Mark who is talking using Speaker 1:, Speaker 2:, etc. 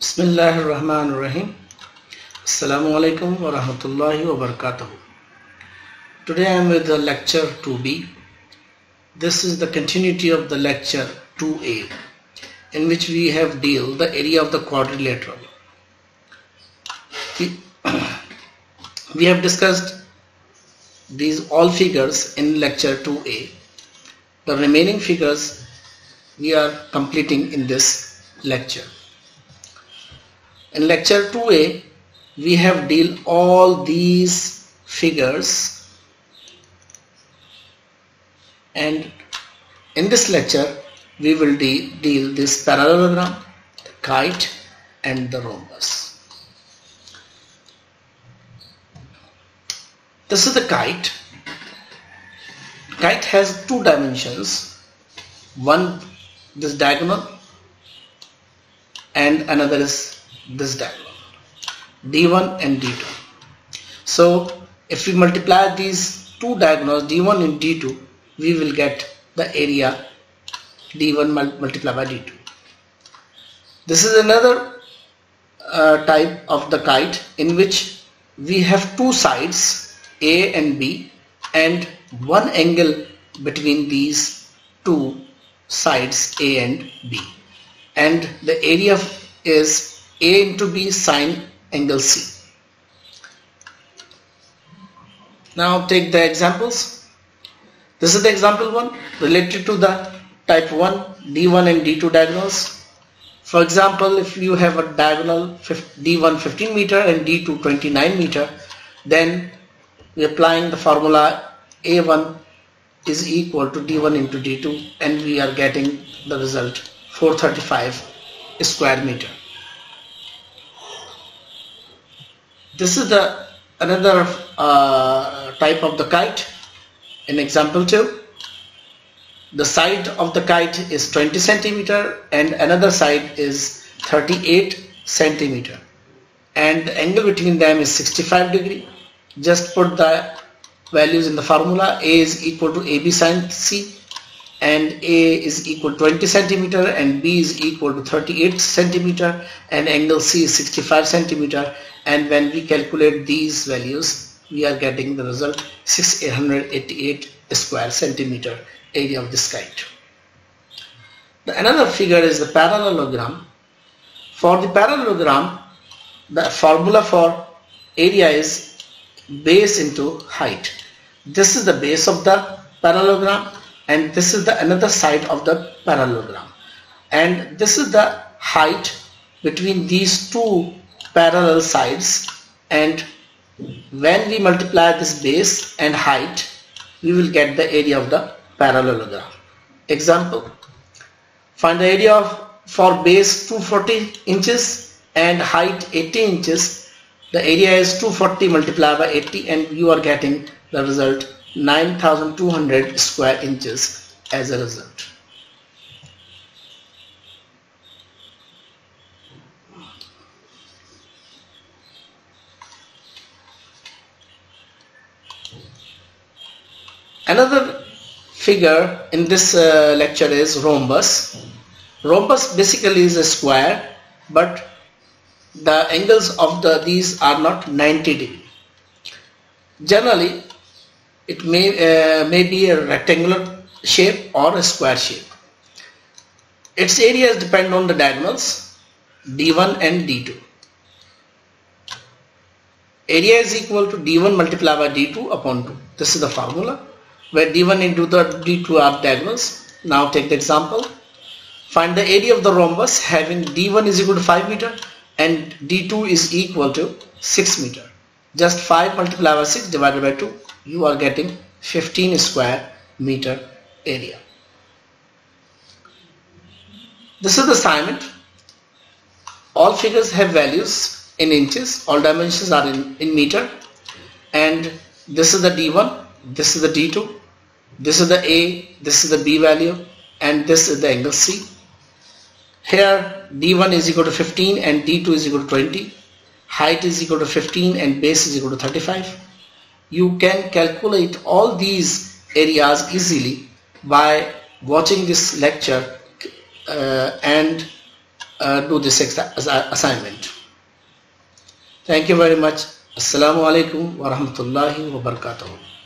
Speaker 1: Rahim. Assalamu alaikum wa rahmatullahi wa barakatuh. Today I am with the lecture 2b. This is the continuity of the lecture 2a in which we have deal the area of the quadrilateral. We have discussed these all figures in lecture 2a. The remaining figures we are completing in this lecture. In lecture 2a, we have deal all these figures and in this lecture we will de deal this parallelogram, the kite and the rhombus. This is the kite. Kite has two dimensions. One this diagonal and another is this diagonal d1 and d2 so if we multiply these two diagonals d1 and d2 we will get the area d1 multiplied by d2 this is another uh, type of the kite in which we have two sides a and b and one angle between these two sides a and b. And the area is a into b sine angle c. Now take the examples. This is the example one related to the type 1 d1 and d2 diagonals. For example, if you have a diagonal d1 15 meter and d2 29 meter, then we applying the formula a1 is equal to d1 into d2 and we are getting the result 435 square meter. This is the another uh, type of the kite. In example 2 the side of the kite is 20 centimeter and another side is 38 centimeter. And the angle between them is 65 degree. Just put the values in the formula. A is equal to ab sine c and a is equal to 20 centimeter and b is equal to 38 centimeter. And angle c is 65 centimeter and when we calculate these values we are getting the result 688 square centimeter area of this kite. The another figure is the parallelogram. For the parallelogram, the formula for area is base into height. This is the base of the parallelogram and this is the another side of the parallelogram. And this is the height between these two parallel sides and when we multiply this base and height we will get the area of the parallelogram. Example, find the area of, for base 240 inches and height 80 inches. The area is 240 multiplied by 80 and you are getting the result 9200 square inches as a result. Another figure in this uh, lecture is rhombus. Rhombus basically is a square but the angles of the these are not 90 degree. Generally it may, uh, may be a rectangular shape or a square shape. Its areas depend on the diagonals d1 and d2. Area is equal to d1 multiplied by d2 upon 2. This is the formula where d1 into the d2 are diagonals. Now take the example. Find the area of the rhombus having d1 is equal to 5 meter and d2 is equal to 6 meter. Just 5 multiplied by 6 divided by 2 you are getting 15 square meter area. This is the assignment. All figures have values in inches. All dimensions are in, in meter and this is the d1 this is the D2, this is the A, this is the B value and this is the angle C. Here D1 is equal to 15 and D2 is equal to 20. Height is equal to 15 and base is equal to 35. You can calculate all these areas easily by watching this lecture uh, and uh, do this assignment. Thank you very much. Assalamu alaikum wa rahmatullahi wa barakatuh.